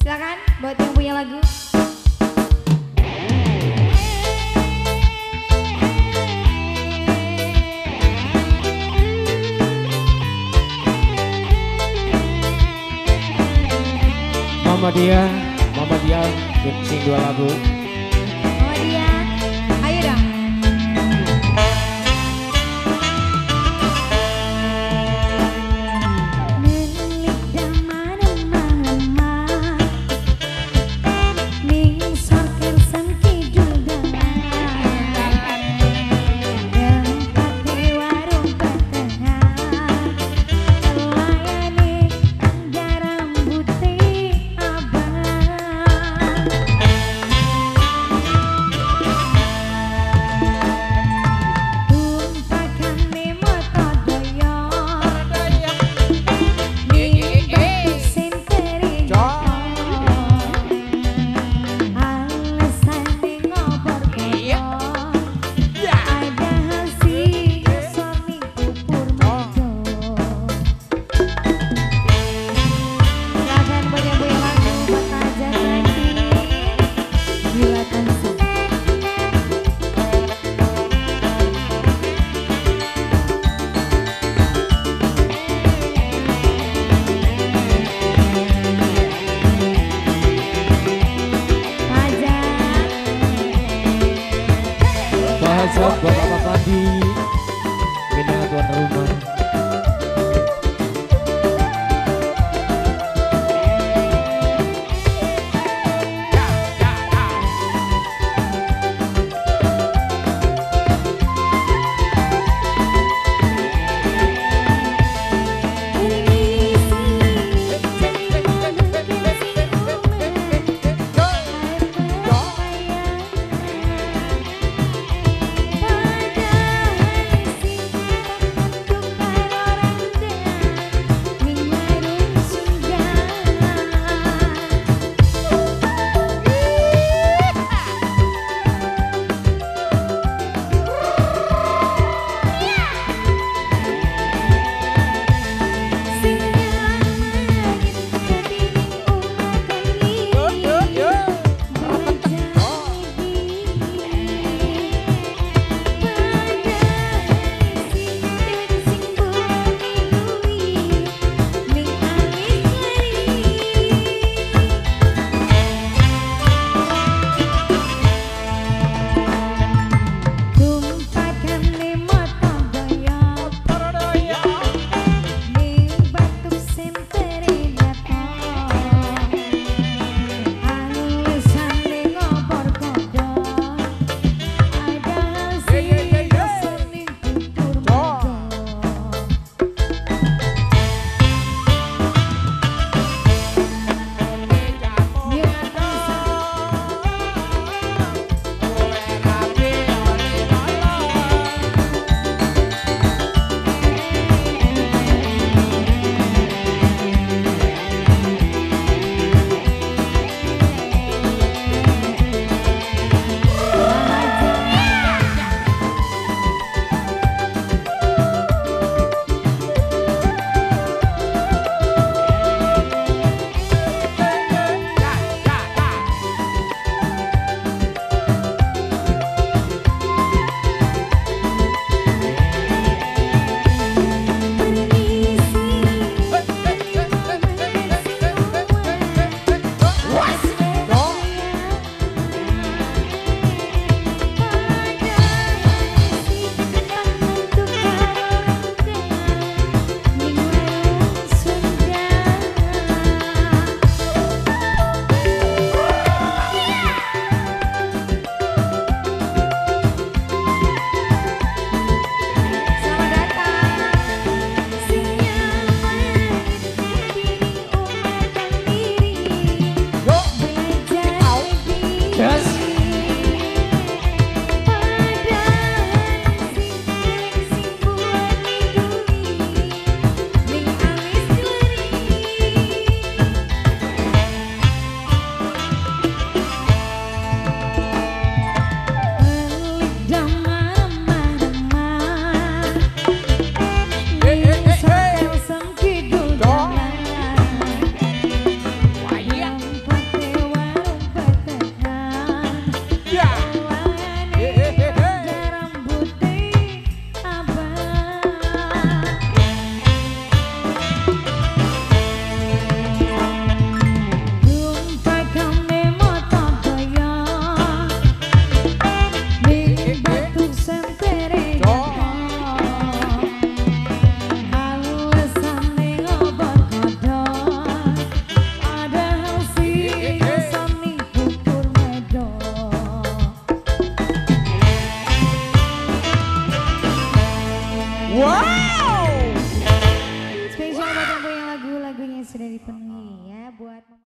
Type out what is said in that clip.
Silakan buat yang punya lagu. Mama dia, Mama dia, sing dua lagu. Buat Bapak Pandi. Trust